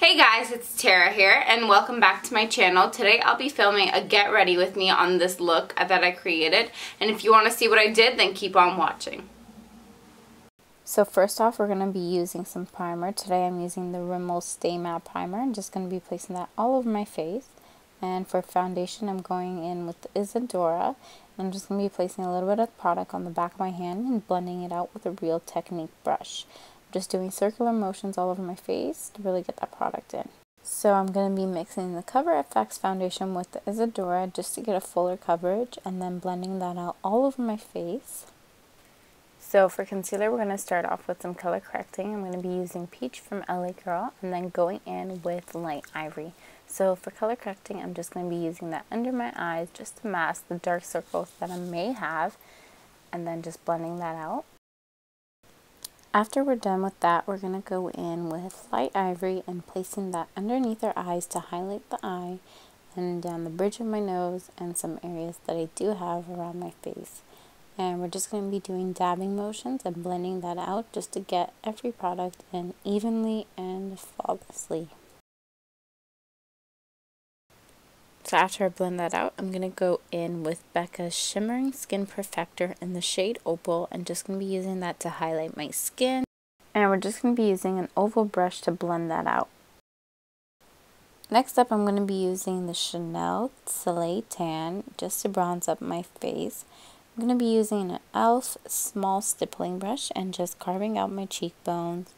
Hey guys, it's Tara here and welcome back to my channel. Today I'll be filming a get ready with me on this look that I created and if you want to see what I did then keep on watching. So first off we're going to be using some primer. Today I'm using the Rimmel Stay Matte Primer. I'm just going to be placing that all over my face and for foundation I'm going in with Isadora. I'm just going to be placing a little bit of product on the back of my hand and blending it out with a Real Technique brush just doing circular motions all over my face to really get that product in. So I'm going to be mixing the Cover FX foundation with the Isadora just to get a fuller coverage and then blending that out all over my face. So for concealer, we're going to start off with some color correcting. I'm going to be using Peach from LA Girl and then going in with Light Ivory. So for color correcting, I'm just going to be using that under my eyes just to mask the dark circles that I may have and then just blending that out. After we're done with that, we're going to go in with light ivory and placing that underneath our eyes to highlight the eye and down the bridge of my nose and some areas that I do have around my face. And we're just going to be doing dabbing motions and blending that out just to get every product in evenly and flawlessly. So after I blend that out, I'm going to go in with Becca's Shimmering Skin Perfector in the shade Opal. and just going to be using that to highlight my skin. And we're just going to be using an oval brush to blend that out. Next up, I'm going to be using the Chanel Soleil Tan just to bronze up my face. I'm going to be using an e.l.f. small stippling brush and just carving out my cheekbones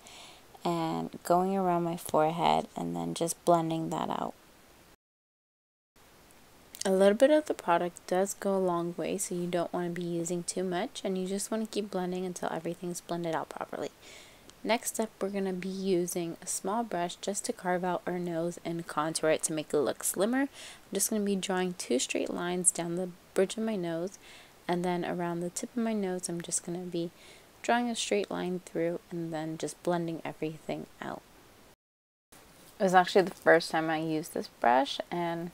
and going around my forehead and then just blending that out. A little bit of the product does go a long way, so you don't want to be using too much, and you just want to keep blending until everything's blended out properly. Next up, we're going to be using a small brush just to carve out our nose and contour it to make it look slimmer. I'm just going to be drawing two straight lines down the bridge of my nose, and then around the tip of my nose, I'm just going to be drawing a straight line through and then just blending everything out. It was actually the first time I used this brush, and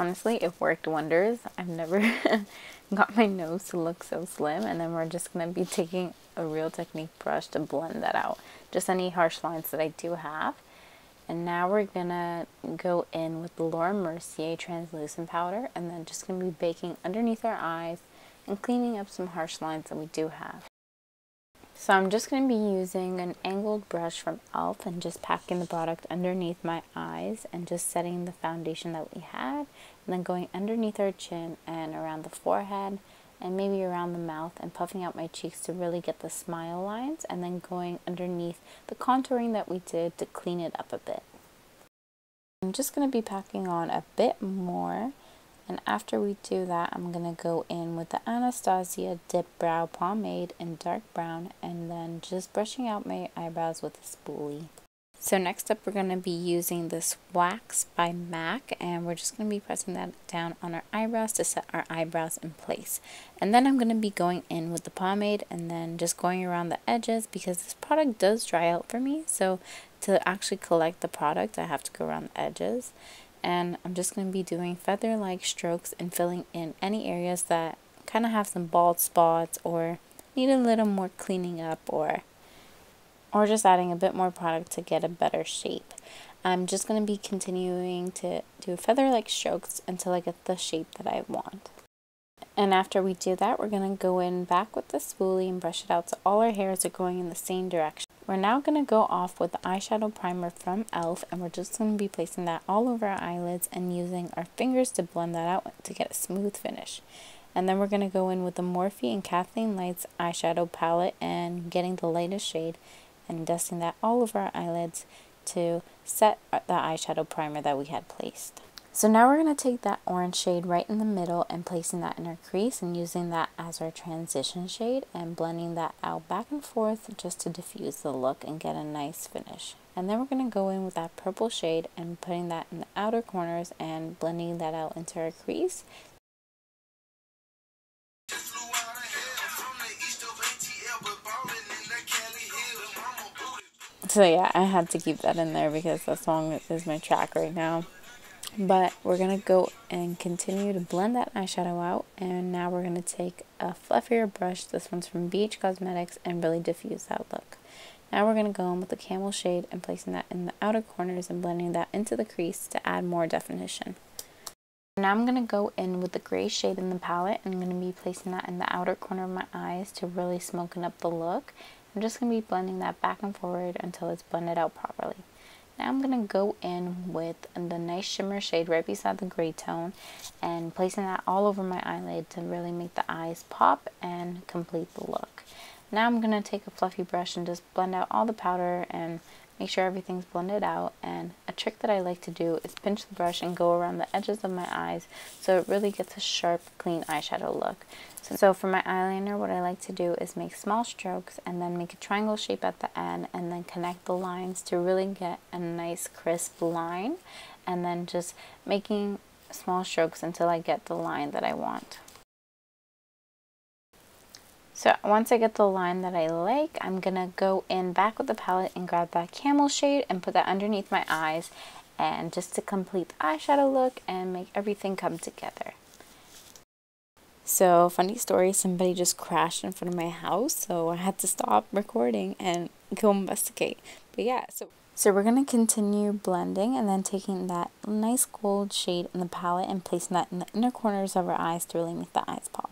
honestly it worked wonders. I've never got my nose to look so slim and then we're just going to be taking a real technique brush to blend that out. Just any harsh lines that i do have. And now we're gonna go in with the Laura Mercier translucent powder and then just gonna be baking underneath our eyes and cleaning up some harsh lines that we do have. So I'm just going to be using an angled brush from e.l.f. and just packing the product underneath my eyes and just setting the foundation that we had and then going underneath our chin and around the forehead and maybe around the mouth and puffing out my cheeks to really get the smile lines and then going underneath the contouring that we did to clean it up a bit. I'm just going to be packing on a bit more and after we do that, I'm going to go in with the Anastasia Dip Brow Pomade in dark brown and then just brushing out my eyebrows with a spoolie. So next up we're going to be using this wax by MAC and we're just going to be pressing that down on our eyebrows to set our eyebrows in place. And then I'm going to be going in with the pomade and then just going around the edges because this product does dry out for me. So to actually collect the product I have to go around the edges and I'm just going to be doing feather like strokes and filling in any areas that kind of have some bald spots or need a little more cleaning up or or just adding a bit more product to get a better shape. I'm just going to be continuing to do feather like strokes until I get the shape that I want. And after we do that, we're going to go in back with the spoolie and brush it out so all our hairs are going in the same direction. We're now going to go off with the eyeshadow primer from e.l.f. and we're just going to be placing that all over our eyelids and using our fingers to blend that out to get a smooth finish. And then we're going to go in with the Morphe and Kathleen Lights eyeshadow palette and getting the lightest shade and dusting that all over our eyelids to set the eyeshadow primer that we had placed. So now we're going to take that orange shade right in the middle and placing that in our crease and using that as our transition shade and blending that out back and forth just to diffuse the look and get a nice finish. And then we're going to go in with that purple shade and putting that in the outer corners and blending that out into our crease. So yeah, I had to keep that in there because that song is my track right now. But we're going to go and continue to blend that eyeshadow out. And now we're going to take a fluffier brush. This one's from BH Cosmetics and really diffuse that look. Now we're going to go in with the camel shade and placing that in the outer corners and blending that into the crease to add more definition. Now I'm going to go in with the gray shade in the palette and I'm going to be placing that in the outer corner of my eyes to really smoken up the look. I'm just going to be blending that back and forward until it's blended out properly. Now I'm going to go in with the nice shimmer shade right beside the gray tone and placing that all over my eyelid to really make the eyes pop and complete the look. Now I'm going to take a fluffy brush and just blend out all the powder and make sure everything's blended out and a trick that I like to do is pinch the brush and go around the edges of my eyes so it really gets a sharp clean eyeshadow look. So, so for my eyeliner what I like to do is make small strokes and then make a triangle shape at the end and then connect the lines to really get a nice crisp line and then just making small strokes until I get the line that I want. So once I get the line that I like, I'm going to go in back with the palette and grab that camel shade and put that underneath my eyes and just to complete the eyeshadow look and make everything come together. So funny story, somebody just crashed in front of my house, so I had to stop recording and go investigate. But yeah, so so we're going to continue blending and then taking that nice gold shade in the palette and placing that in the inner corners of our eyes to really make the eyes pop.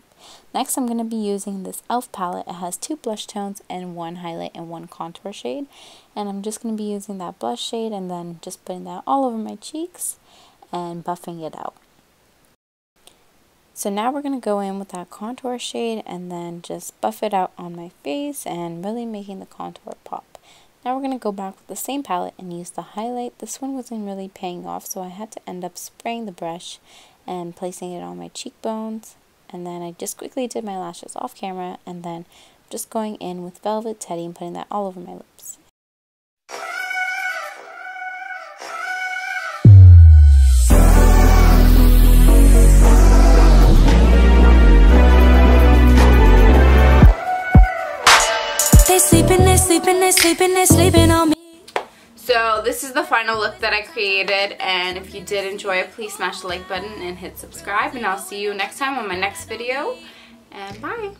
Next, I'm going to be using this e.l.f. palette. It has two blush tones and one highlight and one contour shade. And I'm just going to be using that blush shade and then just putting that all over my cheeks and buffing it out. So now we're going to go in with that contour shade and then just buff it out on my face and really making the contour pop. Now we're going to go back with the same palette and use the highlight. This one wasn't really paying off so I had to end up spraying the brush and placing it on my cheekbones and then I just quickly did my lashes off camera and then just going in with Velvet Teddy and putting that all over my lips. They sleeping, they sleeping, they sleeping, they sleeping on me. So this is the final look that I created and if you did enjoy it please smash the like button and hit subscribe and I'll see you next time on my next video and bye!